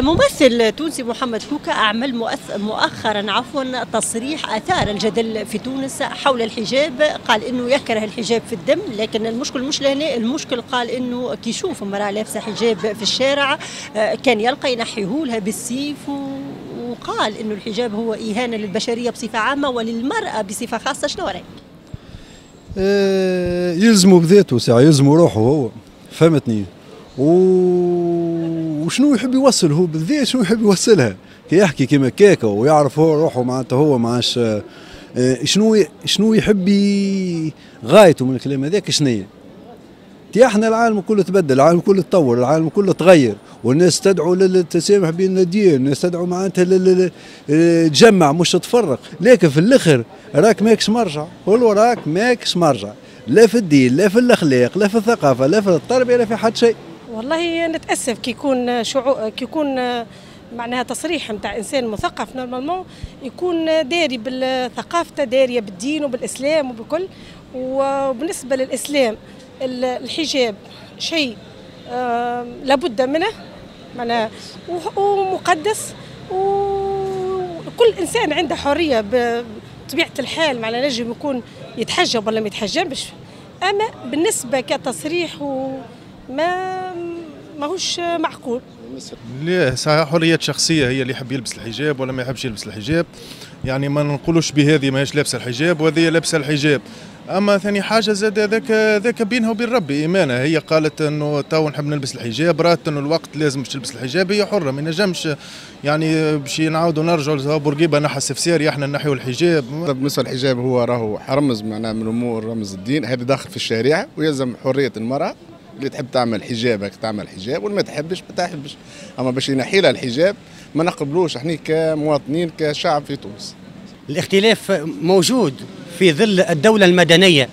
ممثل تونسي محمد كوكا أعمل مؤخرا عفوا تصريح أثار الجدل في تونس حول الحجاب. قال إنه يكره الحجاب في الدم لكن المشكل مش لهنا. المشكل قال إنه كي يشوف امرأة لابسة حجاب في الشارع كان يلقى ينحيه لها بالسيف وقال إنه الحجاب هو إهانة للبشرية بصفة عامة وللمرأة بصفة خاصة. شنو رأيك؟ آه يلزموا بذاته ساعة يلزموا روحه هو. فهمتني؟ و... وشنو يحب يوصل هو بالذات شنو يحب يوصلها. كي يحكي كيما كيكا ويعرف هو روحه معناتها هو معاش آه شنو شنو يحب غايته من الكلام هذاك شنو تي إحنا العالم كله تبدل العالم كله تطور العالم كله تغير والناس تدعو للتسامح بين الدين الناس تدعو معناتها تجمع مش تفرق. لكن في الآخر راك ماكش مرجع. قول راك ماكش مرجع. لا في الدين لا في الاخلاق لا في الثقافة لا في التربية لا في حد شيء. والله نتأسف كي يكون شعو كي يكون معناها تصريح نتاع إنسان مثقف normalement يكون داري بالثقافته داريه بالدين وبالإسلام وبكل. وبالنسبة للإسلام الحجاب شيء لابد منه معناها ومقدس. وكل إنسان عنده حرية بطبيعة الحال معناها نجم يكون يتحجب ولا ما يتحجبش. أما بالنسبة كتصريح ما ماهوش معقول. لا صحيح حرية شخصية هي اللي يحب يلبس الحجاب ولا ما يحبش يلبس الحجاب. يعني ما نقولوش بهذه ماهيش لابسة الحجاب وهذه لابسة الحجاب. أما ثاني حاجة زاد ذاك ذاك بينها وبين ربي إيمانه. هي قالت إنه تو نحب نلبس الحجاب رات إنه الوقت لازم باش تلبس الحجاب هي حرة. ما نجمش يعني باش نعاودوا نرجعوا بورقيبة نحى السفساري إحنا نحيوا الحجاب. بالنسبة للحجاب هو راهو رمز معناه من امور رمز الدين. هذا داخل في الشريعة ويلزم حرية المرأة. اللي تحب تعمل حجابك تعمل حجاب واللي ما تحبش ما تحبش. أما باش ينحي لها الحجاب ما نقبلوش. إحنا كمواطنين كشعب في تونس. الاختلاف موجود في ظل الدولة المدنية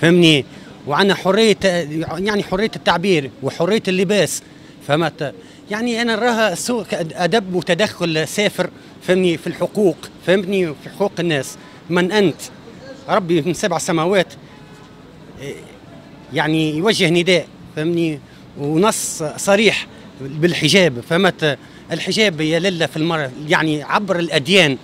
فهمني؟ وعندنا حرية يعني حرية التعبير وحرية اللباس فهمت؟ يعني أنا نراها سوء أدب وتدخل سافر فهمني؟ في الحقوق فهمتني؟ في حقوق الناس. من أنت؟ ربي من سبع سماوات يعني يوجه نداء. فهمني؟ ونص صريح بالحجاب. فهمت؟ الحجاب يا لله في المرأة يعني عبر الأديان.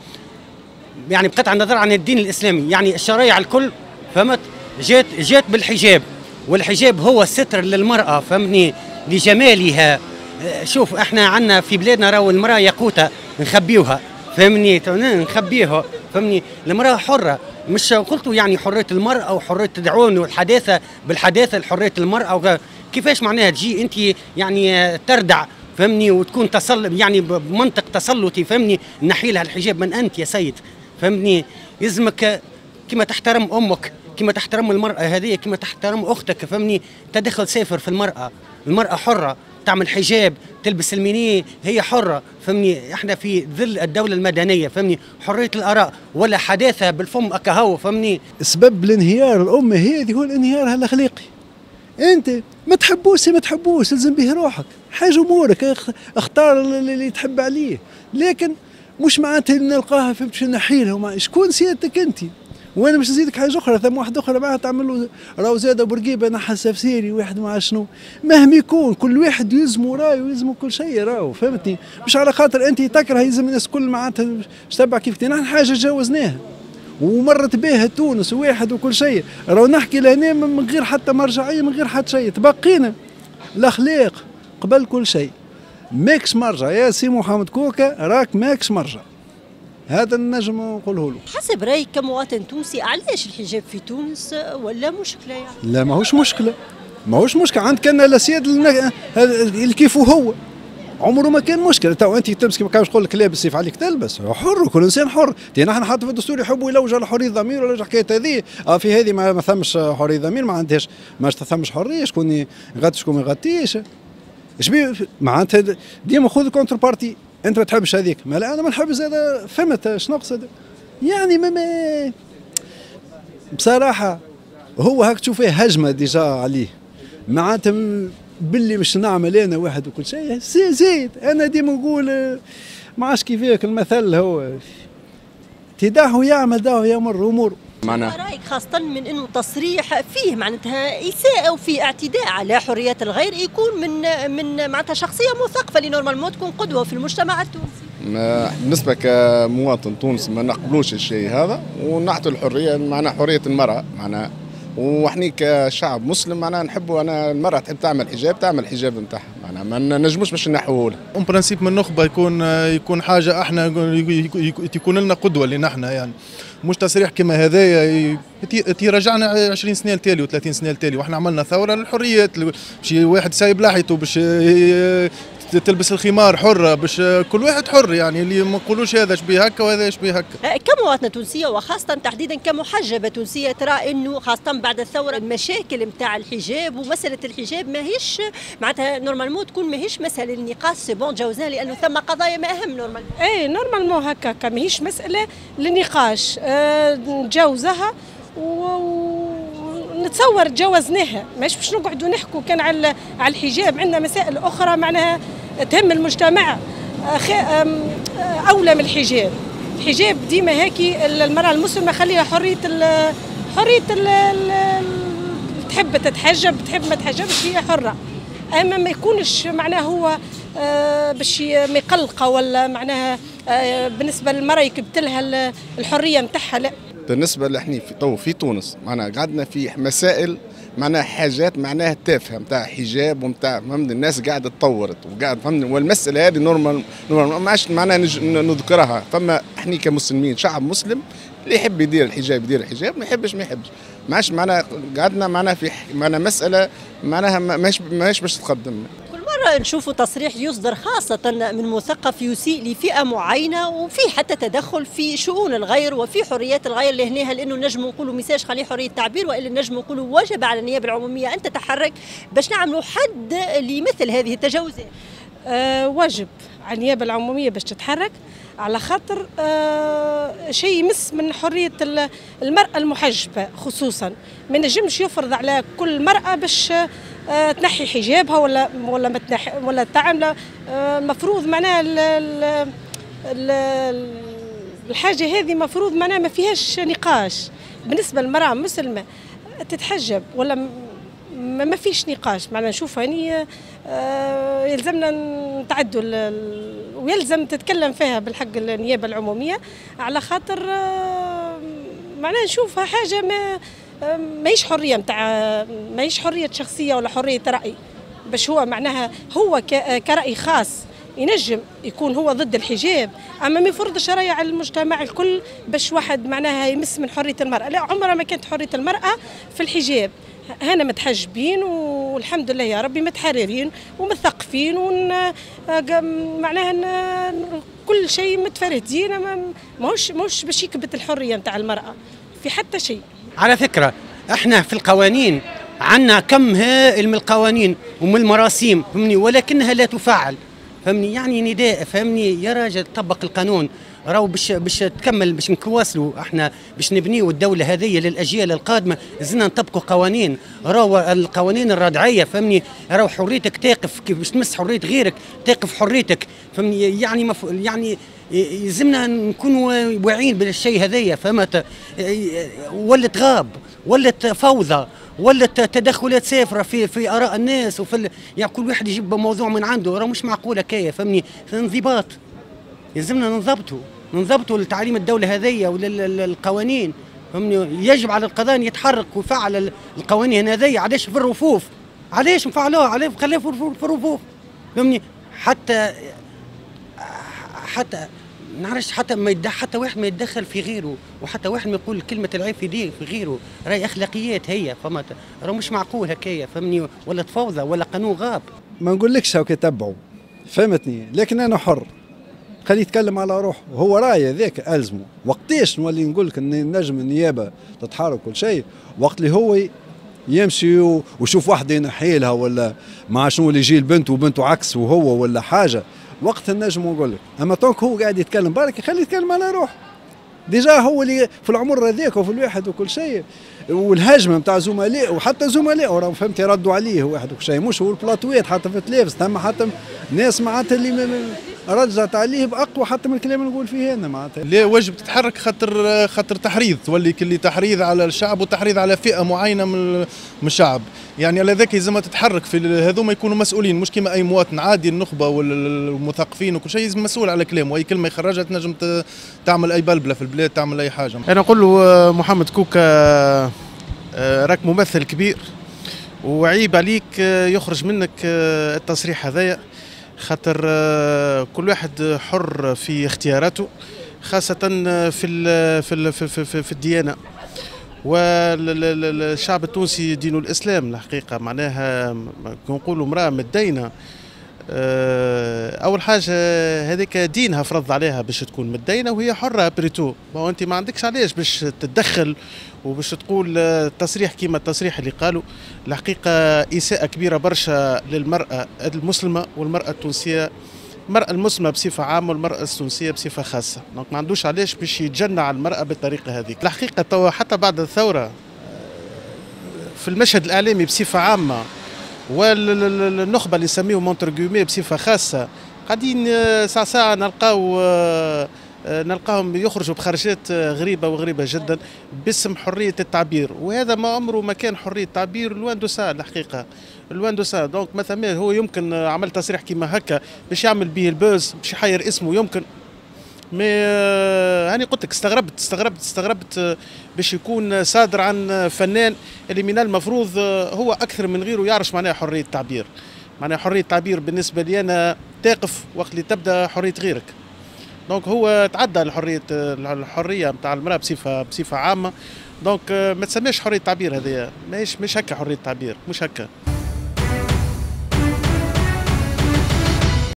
يعني بقطع النظر عن الدين الإسلامي. يعني الشرائع الكل فهمت؟ جات جات بالحجاب. والحجاب هو ستر للمرأة فهمني؟ لجمالها. شوف إحنا عندنا في بلادنا راهو المرأة ياقوته نخبيوها. فهمني؟ نخبيها. فهمني؟ المرأة حرة. مش قلت يعني حرية المرأة وحرية تدعون والحداثة بالحداثة لحريه المرأة كيفاش معناها تجي انت يعني تردع فهمني؟ وتكون تسل يعني بمنطق تسلطي فهمني؟ نحي لها الحجاب من أنت يا سيد فهمني؟ يلزمك كما تحترم أمك كما تحترم المرأة هذه كما تحترم أختك فهمني؟ تدخل سافر في المرأة المرأة حرة تعمل حجاب تلبس الميني هي حرة فهمني؟ إحنا في ظل الدولة المدنية فهمني؟ حرية الآراء ولا حداثة بالفم أكهو فهمني؟ سبب الانهيار الأمة هذه هو الانهيار الأخلاقي أنت ما تحبوش ما تحبوش الزم به روحك. حاجة أمورك أختار اللي تحب عليه. لكن مش معناتها نلقاها فهمت شو نحيلها. شكون سيادتك أنت؟ وأنا مش نزيدك حاجة أخرى. ثم واحد أخرى معها تعمل له راهو زاد بورقيبه نحى السفساري واحد مع شنو. مهما يكون كل واحد يلزمه راي ويلزمه كل شيء راهو فهمتني؟ مش على خاطر أنت تكره يلزم الناس كل معناتها. تبع كيف نحن حاجة جوزناها ومرت بها تونس واحد وكل شيء. راهو نحكي لهنا من غير حتى مرجعية من غير حتى شيء. تبقينا. الأخلاق قبل كل شيء. ماكش مرجع. يا سي محمد كوكا راك ماكش مرجع. هذا النجم نقوله له. حسب رأيك كمواطن تونسي علاش الحجاب في تونس ولا مشكلة يعني؟ لا ماهوش مشكلة. ماهوش مشكلة. عندك أنا الاسياد اللي كيف هو. عمره ما كان مشكلة. تو أنت تلبس كما كان نقول لك لابس سيف عليك تلبس. حر كل إنسان حر. نحن حتى في الدستور يحبوا يلوج على حرية الضمير ولا حكاية هذه. آه في هذه ما, ثمش حرية ضمير ما عندهاش ما ثمش حرية. شكون يغطي شكون ما يغطيش. إيش بيه معناتها ديما خذ contrepartie. أنت ما تحبش هذيك. ما لا أنا ما نحبش هذا. فهمت؟ شنو نقصد يعني ما, بصراحة هو هاك تشوفيه هجمة ديجا عليه. معناتها باللي مش نعمل أنا واحد وكل شيء. زيد. أنا ديما نقول ما عادش كيفاك المثل هو. تداه يعمل داه يمر اموره معناها. رأيك خاصة من إنه تصريح فيه معناتها اساءة وفيه اعتداء على حريات الغير يكون من من معناتها شخصية مثقفة اللي normalement تكون قدوة في المجتمع التونسي. ما بالنسبة كمواطن تونسي ما نقبلوش الشيء هذا ونعطي الحرية معناها حرية المرأة معناها وإحنا كشعب مسلم معناها نحبوا أنا المرأة تحب تعمل حجاب تعمل حجاب نتاعها معناها ما نجموش باش نحوه لها. en principe من النخبه يكون يكون حاجة أحنا يكون لنا قدوة اللي نحن يعني مش تصريح كما هذايا يرجعنا 20 سنة لتالي و30 سنة لتالي وإحنا عملنا ثورة للحريات باش واحد سايب لاحيته باش تلبس الخمار حرة باش كل واحد حر يعني اللي ما نقولوش هذا شبيه هكا وهذا شبيه هكا. كمواطنة تونسية وخاصة تحديدا كمحجبة تونسية ترى إنه خاصة بعد الثورة المشاكل نتاع الحجاب ومسألة الحجاب ماهيش معناتها normalement تكون ماهيش مسألة النقاش c'est bon جوزها لأنه ثم قضايا ما أهم normalement اي normalement هكاك ماهيش مسألة للنقاش أه نتجاوزها و نتصور تجاوزناها. مش باش نقعدوا نحكوا كان على على الحجاب عندنا مسائل أخرى معناها تهم المجتمع أولى من الحجاب. الحجاب ديما هيك المرأة المسلمة خليها حرية ال حرية ال تحب تتحجب تحب ما تحجبش هي حرة. أما ما يكونش معناه هو باش مقلقه ولا معناها بالنسبة للمرأة يكبت لها الحرية نتاعها لا. بالنسبة لإحنا في في تونس معناها قعدنا في مسائل معناها حاجات معناها تافهة نتاع حجاب ونتاع فهمت؟ الناس قاعدة تطورت وقاعد فهمت؟ والمسألة هذه normal normal ما عادش معناها نذكرها. فما إحنا كمسلمين شعب مسلم اللي يحب يدير الحجاب يدير الحجاب ما يحبش ما يحبش. ما عادش معناها قعدنا معناها في معناها مسألة معناها ماهيش ماهيش باش تقدم. مرة نشوفوا تصريح يصدر خاصة من مثقف يسيء لفئة معينة وفي حتى تدخل في شؤون الغير وفي حريات الغير اللي هنا لأنه نجم نقولوا ميساج خليه حرية تعبير وإلا نجم نقولوا وجب على النيابة العمومية أن تتحرك باش نعملوا حد لمثل هذه التجاوزات. أه واجب على النيابة العمومية باش تتحرك على خاطر آه شيء يمس من حرية المرأة المحجبة خصوصا. ما نجمش يفرض على كل مرأة باش آه تنحي حجابها ولا ولا ما تنحي ولا تعمل المفروض آه معناها الحاجة هذه مفروض معناها ما فيهاش نقاش. بالنسبة للمرأة المسلمة تتحجب ولا ما فيش نقاش. معنا نشوف يعني آه يلزمنا نتعدوا ويلزم تتكلم فيها بالحق النيابة العمومية على خاطر آه معناها نشوفها حاجة ما آه ماهيش حرية نتاع ماهيش حرية شخصية ولا حرية رأي. باش هو معناها هو كرأي خاص ينجم يكون هو ضد الحجاب أما ما يفرضش رايه على المجتمع الكل باش واحد معناها يمس من حرية المرأة. لا عمرها ما كانت حرية المرأة في الحجاب. هنا متحجبين والحمد لله يا ربي متحررين ومثقفين ون معناها كل شيء متفردين ماهوش ماهوش باش يكبت الحرية نتاع المرأة في حتى شيء. على فكرة إحنا في القوانين عندنا كم هائل من القوانين ومن المراسيم فهمني؟ ولكنها لا تفعل فهمني؟ يعني نداء فهمني؟ يا راجل طبق القانون. راهو باش باش تكمل باش نكواصلوا إحنا باش نبنيوا الدولة هذه للأجيال القادمة. زلنا نطبقوا قوانين. راهو القوانين الردعية فهمني؟ راهو حريتك تقف باش تمس حرية غيرك تقف حريتك. فهمني؟ يعني مف... يعني يلزمنا نكونوا واعيين بالشيء هذايا فهمت؟ ولت غاب ولت فوضى ولت تدخلات سافرة في في آراء الناس وفي ال... يعني كل واحد يجيب موضوع من عنده راه مش معقولة كاية فهمني؟ انضباط. يلزمنا ننضبطوا ننضبطوا لتعليم الدولة هذيا وللقوانين فهمني؟ يجب على القضاء أن يتحرك ويفعل القوانين هذيا علاش في الرفوف؟ علاش نفعلوها؟ علاش خليها في الرفوف؟ فهمني؟ حتى حتى نعرفش حتى ما يدخل حتى واحد ما يتدخل في غيره وحتى واحد ما يقول كلمة العيب في دي في غيره. راهي أخلاقيات هي فهمت راه مش معقول هكايا فهمني؟ ولا تفوضى ولا قانون غاب. ما نقولكش هاك يتبعوا فهمتني؟ لكن أنا حر. خليه يتكلم على روحه. وهو رأي ذاك ألزمه. وقتاش نولي نقول لك إن نجم النيابة تتحرك كل شيء؟ وقت اللي هو يمشي ويشوف واحدة ينحي لها ولا مع شنو اللي يجي البنت وبنته عكس وهو ولا حاجة. وقت النجم نقول لك. أما طونك هو قاعد يتكلم برك خليه يتكلم على روحه. ديجا هو اللي في العمر هذاك وفي الواحد وكل شيء. والهجمة نتاع زملاء وحتى زملاء وراه فهمت يردوا عليه واحد وكل شيء. مش هو البلاطويات حتى في التلفز ثم حتى ناس معناتها اللي رجعت عليه بأقوى حتى من الكلام اللي نقول فيه أنا معناتها. لا واجب تتحرك خاطر خاطر تحريض تولي كلي تحريض على الشعب وتحريض على فئة معينة من من الشعب. يعني على ذاك لازم تتحرك في هذوما يكونوا مسؤولين مش كما أي مواطن عادي النخبة والمثقفين وكل شيء مسؤول على كلامه. اي كلمة يخرجها تنجم تعمل أي بلبلة في البلاد تعمل أي حاجة. أنا نقول له محمد كوكا آه، راك ممثل كبير وعيب عليك آه، يخرج منك آه، التصريح هذايا. خاطر كل واحد حر في اختياراته خاصة في في ال في, في, في الديانة. والشعب التونسي دين الإسلام الحقيقة معناها نقولوا امرأة مدينة. آه، أول حاجة هذيك دينها فرض عليها باش تكون متدينه وهي حرة بروحو. ما أنت ما عندكش علاش باش تتدخل وباش تقول تصريح كيما التصريح اللي قالوا. الحقيقة اساءه كبيرة برشا للمرأة المسلمة والمرأة التونسية. المرأة المسلمة بصفة عامة والمرأة التونسية بصفة خاصة. donc ما عندوش علاش باش يتجنى على المرأة بالطريقة هذيك. الحقيقة توا حتى بعد الثورة في المشهد الإعلامي بصفة عامة والنخبة اللي نسميهم مونترجومي بصفة خاصة. قاعدين آه، ساعة ساعة نلقاو آه، آه، نلقاهم يخرجوا بخرجات غريبة وغريبة جدا باسم حرية التعبير. وهذا ما عمره ما كان حرية تعبير loin de ça الحقيقة. loin de ça donc مثلا هو يمكن عمل تصريح كيما هكا باش يعمل به ال buzz باش يحير اسمه يمكن. mais هاني قلت لك استغربت استغربت استغربت باش يكون صادر عن فنان اللي من المفروض هو أكثر من غيره يعرف معناها حرية التعبير معناها حرية التعبير بالنسبة لي أنا تقف وقت اللي تبدأ حرية غيرك. donc هو تعدى الحرية الحرية نتاع المرأة بصفة بصفة عامة. donc ما تسميش حرية تعبير هذه ماهيش مش هكا حرية تعبير مش هكا.